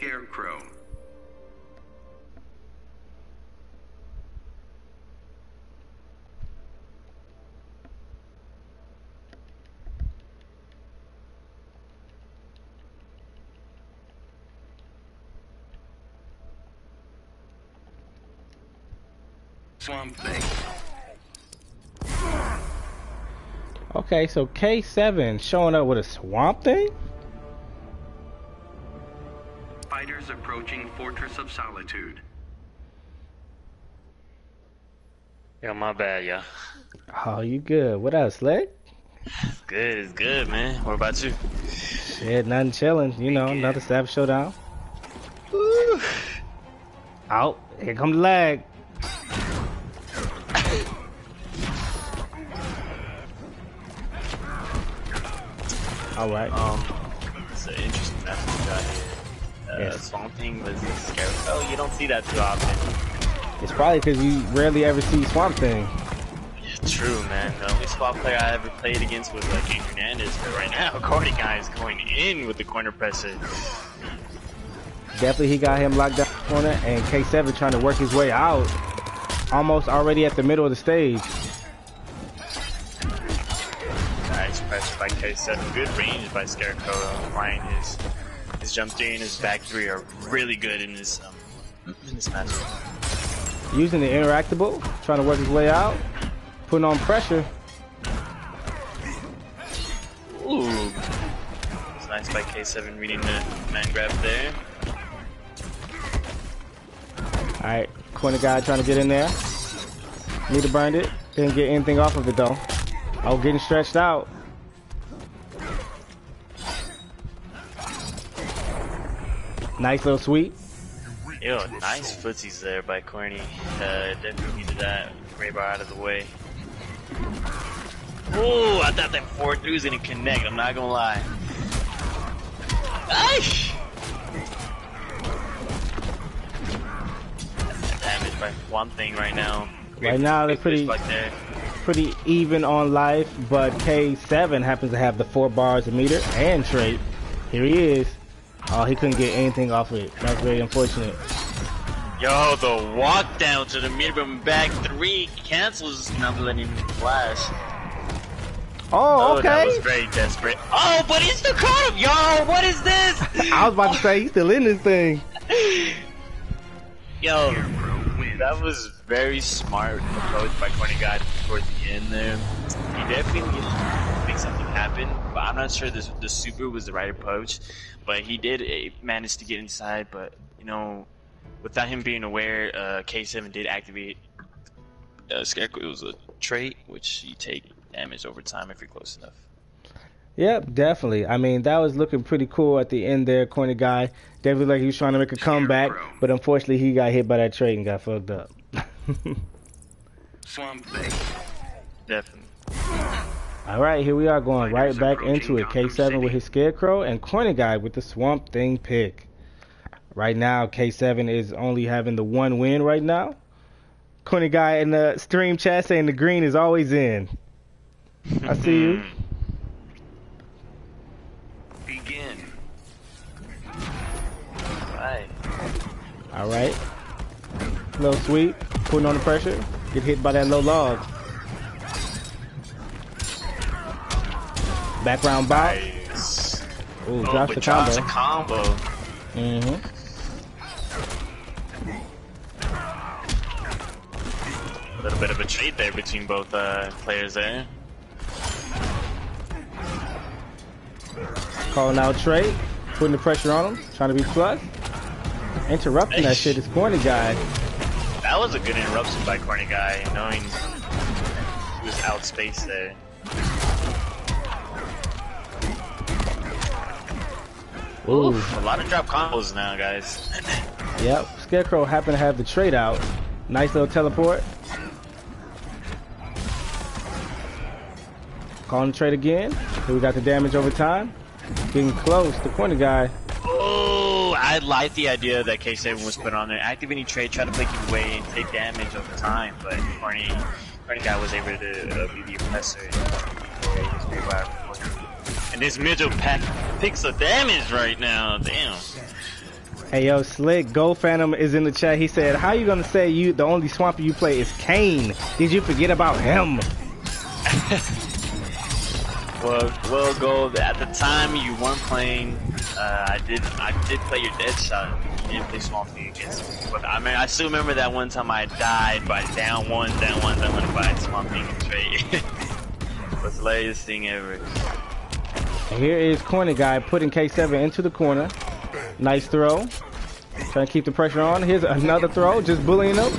Scarecrow. Swamp Thing. Okay, so K7 showing up with a swamp thing? Fighters approaching Fortress of Solitude. Yo, my bad, yo. Oh, you good. What else, Slick? It's good, it's good, man. What about you? Shit, nothing chilling. You know, another Savage Showdown. Woo. Out. Here come the lag. Alright. Um, Yes. Swamp Thing was a Scarecrow. Oh, you don't see that too often. It's probably because you rarely ever see Swamp Thing. True, man. The only swap player I ever played against was like Adrian Hernandez, but right now, Corny guy is going in with the corner presser. Definitely he got him locked down in the corner and K7 trying to work his way out. Almost already at the middle of the stage. Nice pressure by K7. Good range by Scarecrow. Applying his his jump three and his back three are really good in this um, in this matchup. Using the interactable, trying to work his way out. Putting on pressure. Ooh. It's nice by K7 reading the man grab there. Alright, corny guy trying to get in there. Need to burn it. Didn't get anything off of it though. Oh, getting stretched out. Nice little sweep. Yo, nice footsies there by Corny. Uh, definitely needed that. Ray bar out of the way. Oh, I thought that 4 3 was gonna connect, I'm not gonna lie. Aish! Damage by one thing right now. Right now, they're pretty-. Pretty even on life, but K7 happens to have the four bars a meter and trait. Here he is. Oh, he couldn't get anything off of it. That's very unfortunate. Yo, the walk down to the and back three cancels not letting him flash. Oh, Oh, that was very desperate. Oh, but he still caught him! Yo, what is this? I was about to say he's still in this thing. Yo, that was very smart approach by Corny Guy towards the end there. He definitely you know, make something happen, but I'm not sure this, the super was the right approach. But he did uh, manage to get inside, but you know, without him being aware, uh, K7 did activate uh, Scarecrow. It was a trait, which you take damage over time if you're close enough. Yep, definitely. I mean, that was looking pretty cool at the end there. Corny guy definitely like he was trying to make a comeback, but unfortunately he got hit by that trait and got fucked up. Swamp Thing. Definitely. All right, here we are going right back into it. K7 Gotham with his Scarecrow and Corny guy with the Swamp Thing pick. Right now, K7 is only having the one win right now. Corny guy in the stream chat saying the green is always in. I see you. Begin. Right. All right. Little sweep, putting on the pressure. Get hit by that low log. Background box. Nice. Ooh, Oh, drops the drops a combo. combo. Mm-hmm. A little bit of a trade there between both uh, players there. Calling out Trey, putting the pressure on him, trying to be plus. Interrupting that shit is corny guy. That was a good interruption by Corny Guy, knowing he was outspaced there. Ooh. A lot of drop combos now, guys. Yep. Scarecrow happened to have the trait out. Nice little teleport. Calling the trait again. Here we got the damage over time. Getting close. The corner guy. Oh, I like the idea that K7 was put on there. Activating trait, try to play your way and take damage over time, but Corny, Corny Guy was able to uh, be the oppressor. And this middle pack picks the damage right now. Damn. Hey yo, Slick Gold Phantom is in the chat. He said, "How you gonna say you the only Swampy you play is Kane? Did you forget about him?" Well, well, Gold. At the time you weren't playing, uh, I did. I did play your dead shot. You didn't play Swamp Thing against me. But I mean, I still remember that one time I died by down one, down one, down one by Swamp Thing and trade. was the latest thing ever. And here is Corny Guy putting K7 into the corner. Nice throw. Trying to keep the pressure on. Here's another throw, just bullying him.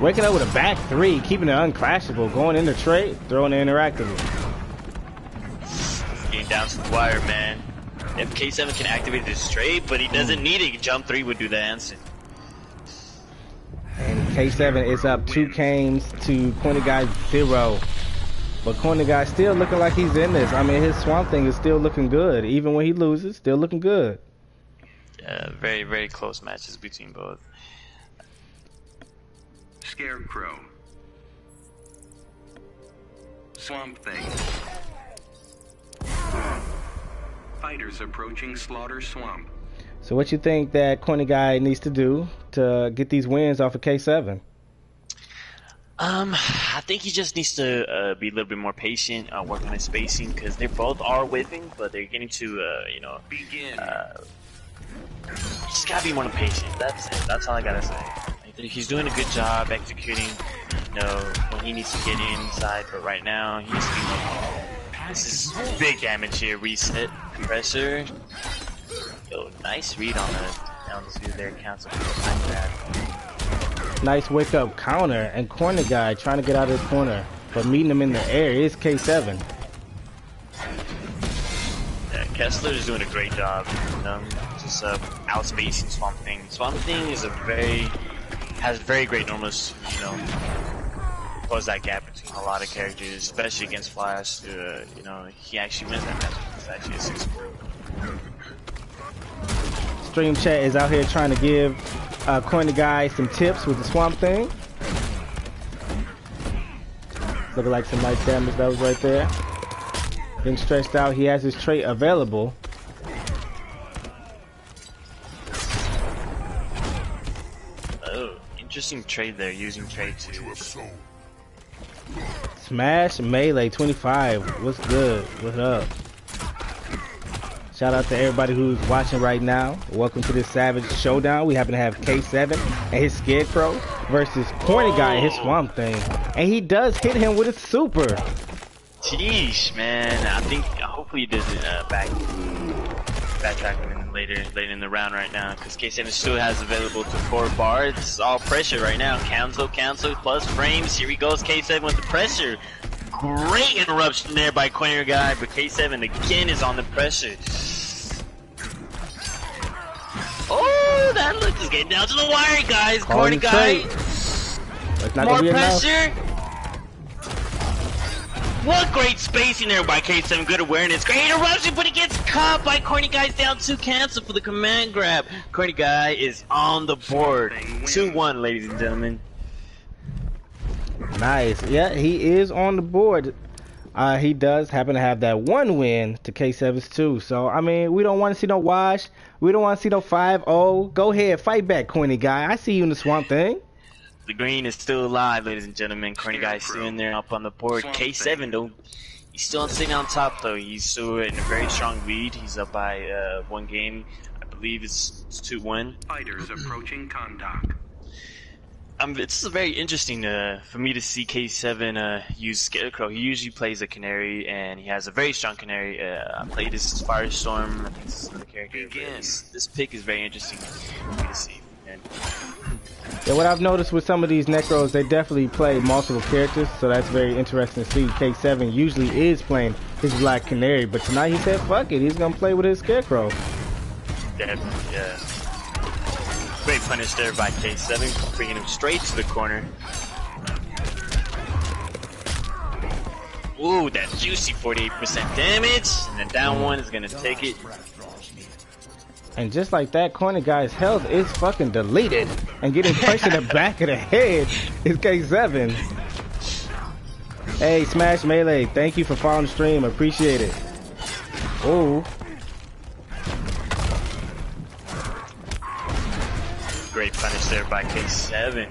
Waking up with a back three, keeping it unclashable. Going into trait, throwing it interactively. Getting down to the wire, man. If K7 can activate this trait, but he doesn't mm. need it. Jump three would do the answer. And K7 is up two games to Corny Guy zero. But Corny Guy still looking like he's in this. I mean, his Swamp Thing is still looking good. Even when he loses, still looking good. Yeah, very, very close matches between both. Scarecrow. Swamp Thing. Fighters approaching Slaughter Swamp. So what you think that Corny Guy needs to do to get these wins off of K7? Um, I think he just needs to uh, be a little bit more patient, uh, work on his spacing, because they both are whipping, but they're getting to, uh, you know, Begin. uh, just gotta be more patient. That's it. That's all I gotta say. He's doing a good job executing, you know, when he needs to get inside, but right now he's to. This is big damage here. Reset, pressure. Yo, nice read on the down to their cancel. Nice wake up counter and corny Guy trying to get out of his corner. But meeting him in the air is K7. Yeah, Kessler is doing a great job. You know, just uh, outspacing Swamp Thing. Swamp Thing is a very has very great normals. You know, close that gap between a lot of characters, especially against Flash. Uh, you know, he actually wins that match. It's actually a six. Stream Chat is out here trying to give uh, the Guy some tips with the Swamp Thing. Looking like some nice damage that was right there. Getting stretched out. He has his trait available. Oh, interesting trade there, using trade to Smash Melee 25. What's good? what's up? Shout out to everybody who's watching right now. Welcome to this Savage Showdown. We happen to have K7 and his Scarecrow versus Corny Guy and his Swamp Thing. And he does hit him with a super. Sheesh, man. I think hopefully he doesn't uh, back backtrack him later later in the round right now because K7 still has available to four bars. It's all pressure right now. Cancel, cancel, plus frames. Here he goes. K7 with the pressure. Great interruption there by Corny Guy, but K7 again is on the pressure. Oh, that look is getting down to the wire, guys. Corny Guy. More gonna enough. pressure. What great spacing there by K7. Good awareness. Great interruption, but he gets caught by Corny Guy's down two cancel for the command grab. Corny Guy is on the board. 2-1, ladies and gentlemen. Nice. Yeah, he is on the board. Uh, he does happen to have that one win to K7's too. So, I mean, we don't want to see no wash. We don't want to see no 5-0. Go ahead, fight back, Corny Guy. I see you in the Swamp Thing. The green is still alive, ladies and gentlemen. Corny Guy is still in there up on the board. Swamp K7 Thing. though, he's still sitting on top though. He's still in a very strong lead. He's up by uh, one game. I believe it's, it's 2-1. Fighters approaching Kahndaq. Um, it's very interesting uh, for me to see K7 uh, use Scarecrow. He usually plays a Canary, and he has a very strong Canary. Uh, I played this Firestorm. I think this is another character. but This, this pick is very interesting for me to see. And Yeah, what I've noticed with some of these Necros, they definitely play multiple characters, so that's very interesting to see. K7 usually is playing his Black Canary, but tonight he said, fuck it, he's gonna play with his Scarecrow. definitely, yeah. Great punish there by K7, bringing him straight to the corner. Ooh, that juicy 48% damage, and the down one is gonna take it. And just like that, Corny Guy's health is fucking deleted. And getting punched in the back of the head is K7. Hey, Smash Melee, thank you for following the stream. Appreciate it. Ooh. Punish there by K7.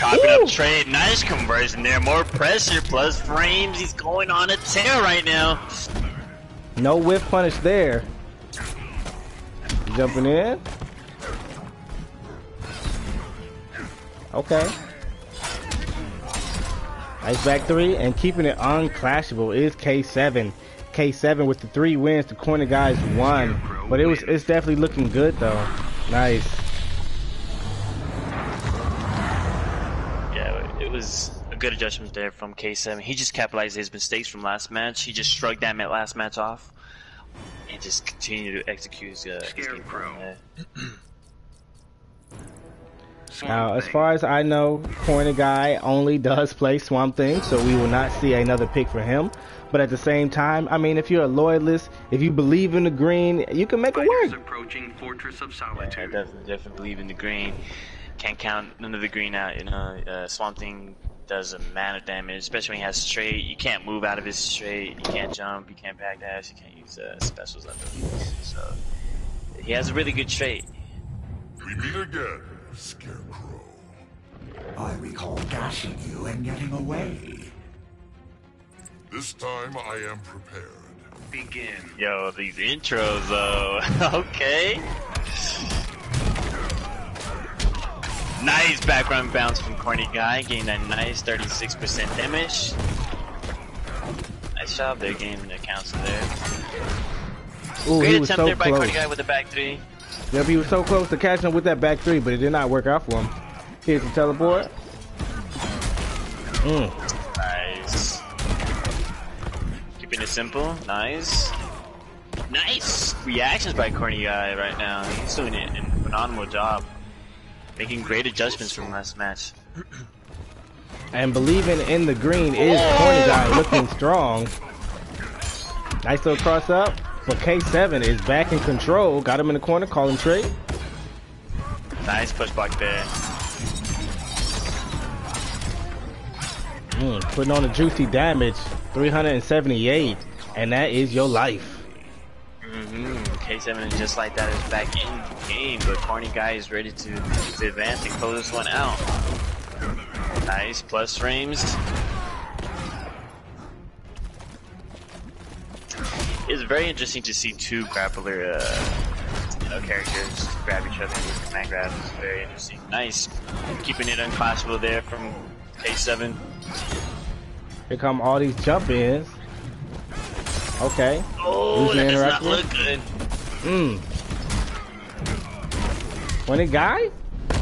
Popping up trait, nice conversion there. More pressure plus frames. He's going on a tear right now. No whiff punish there. Jumping in. Okay. Nice back three and keeping it unclashable is K7. K7 with the three wins. The corny guys won, but it was it's definitely looking good though. Nice. Good adjustment there from K7. He just capitalized his mistakes from last match. He just shrugged that last match off and just continued to execute his, uh, his game plan. Now, as far as I know, Corny Guy only does play Swamp Thing, so we will not see another pick for him. But at the same time, I mean, if you're a loyalist, if you believe in the green, you can make it Fighters work. approaching Fortress of Yeah, I definitely, definitely believe in the green. Can't count none of the green out. You know, uh, Swamp Thing does a man of damage, especially when he has straight. You can't move out of his straight. You can't jump. You can't backdash. You can't use uh, specials under these. So he has a really good straight. We meet again, Scarecrow. I recall dashing you and getting away. This time I am prepared. Begin. Yo, these intros though. okay. Nice background bounce from Corny Guy, getting that nice 36% damage. Nice job there, getting the counts there. Ooh, Great he was attempt so there by Corny. Guy with the back three. Yep, he was so close to catching him with that back three, but it did not work out for him. Here's the teleport. Mm. Nice. Keeping it simple. Nice. Nice reactions by Corny Guy right now. He's doing it in a phenomenal job. Making great adjustments from last match. And believing in the green is Corny Guy looking strong. Nice little cross up. But K7 is back in control. Got him in the corner, calling trait. Nice push block there. Mm, putting on a juicy damage. 378. And that is your life. Mm-hmm. K7 just like that is back in game, but Corny Guy is ready to, to advance and close this one out. Nice plus frames. It's very interesting to see two grappler uh, you know, characters grab each other with command grabs. It's very interesting. Nice. Keeping it unclashable there from K7. Here come all these jump ins. Okay. Oh, that does not look good. Mm. Corny Guy?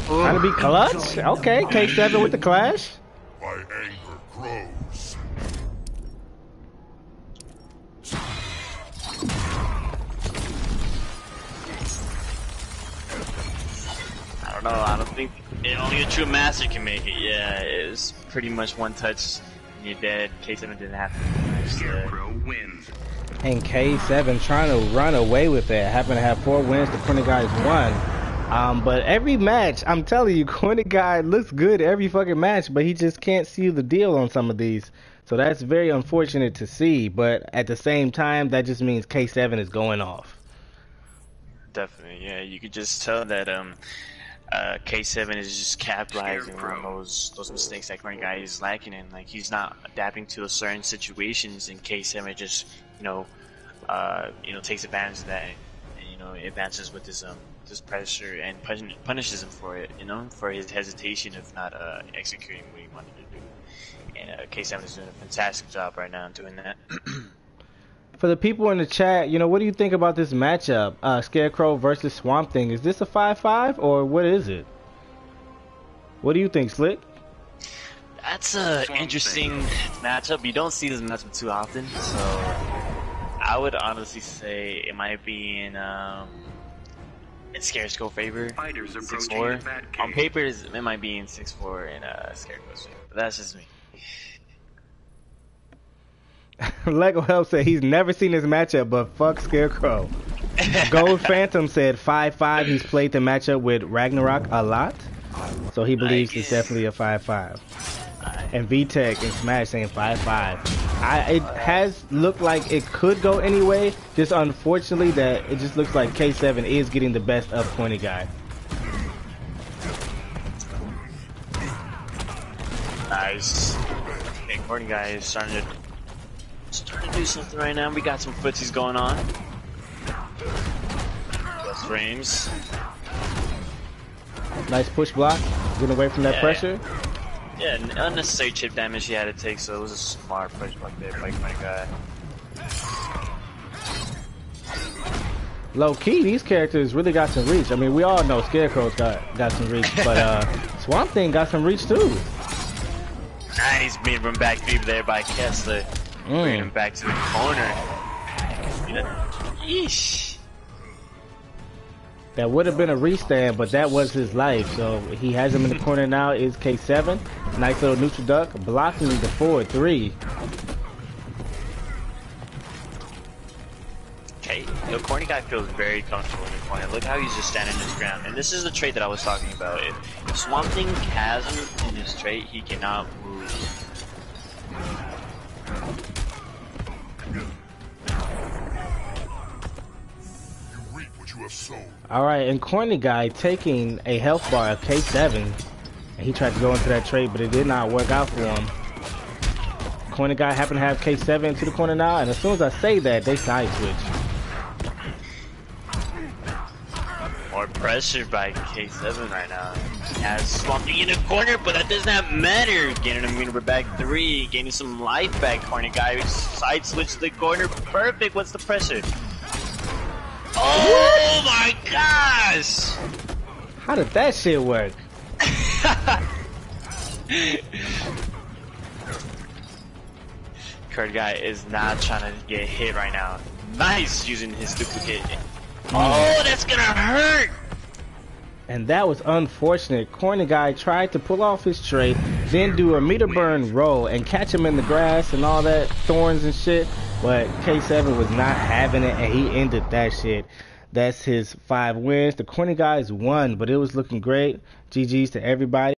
Trying to be clutch? Okay, K7 with the clash. My anger grows. I don't know. I don't think it, only a true master can make it. Yeah, it's pretty much one touch and you're dead. K7 didn't have to. So, Scarecrow wins. And K7 trying to run away with that. Happen to have four wins. The Corny Guy's won. Um, but every match, I'm telling you, Corny Guy looks good every fucking match, but he just can't seal the deal on some of these. So that's very unfortunate to see. But at the same time, that just means K7 is going off. definitely, yeah. You could just tell that um, uh, K7 is just capitalizing on those those mistakes that current guy is lacking in. Like he's not adapting to certain situations, and K7 just you know uh, you know takes advantage of that, and you know advances with his um his pressure and pun- punishes him for it. You know for his hesitation of not uh, executing what he wanted to do. And uh, K7 is doing a fantastic job right now doing that. For the people in the chat, you know, what do you think about this matchup? Uh, Scarecrow versus Swamp Thing. Is this a 5-5 or what is it? What do you think, Slick? That's a Swamp interesting matchup. You don't see this matchup too often, so I would honestly say it might be in um in Scarecrow favor. Fighters Six approaching four. the On paper, it might be in six four in uh, Scarecrow's favor, but that's just me. Lego Help said he's never seen this matchup, but fuck Scarecrow. Gold Phantom said 5-5. He's played the matchup with Ragnarok a lot, so he believes it's definitely a 5-5. And VTech and Smash saying 5-5. I, it has looked like it could go anyway. Just unfortunately that it just looks like K7 is getting the best of 20 guy. Nice. Okay, Corny guy is starting to starting to do something right now. We got some footsies going on. Plus frames. Nice push block. Getting away from that yeah, pressure. Yeah n- unnecessary chip damage he had to take, so it was a smart push block there by my guy. Low key, these characters really got some reach. I mean, we all know Scarecrow's got got some reach, but uh, Swamp Thing got some reach too. Nice mid run back three there by Kessler. Bringing him Mm. back to the corner. Yeesh. That would have been a restand, but that was his life. So he has him in the corner now. Is K7. Nice little neutral duck, blocking the forward three. Okay, the corny guy feels very comfortable in the corner. Look how he's just standing his ground. And this is the trait that I was talking about. If Swamp Thing has him in his trait, he cannot You reap what you have sown. All right, and corny guy taking a health bar of K7. And he tried to go into that trait, but it did not work out for him. Corny guy happened to have K7 into the corner now, and as soon as I say that, they side switch. More pressure by K7 right now. Has Swamp in the corner, but that does not matter. Getting him in back three, gaining some life back. Corny guy side switch to the corner. Perfect. What's the pressure? Oh my gosh! How did that shit work? Card guy is not trying to get hit right now. Nice using his duplicate. Oh, oh that's gonna hurt! And that was unfortunate. Corny guy tried to pull off his trait, then do a meter burn roll and catch him in the grass and all that thorns and shit. But K7 was not having it and he ended that shit. That's his five wins. The corny guys won, but it was looking great. GG's to everybody.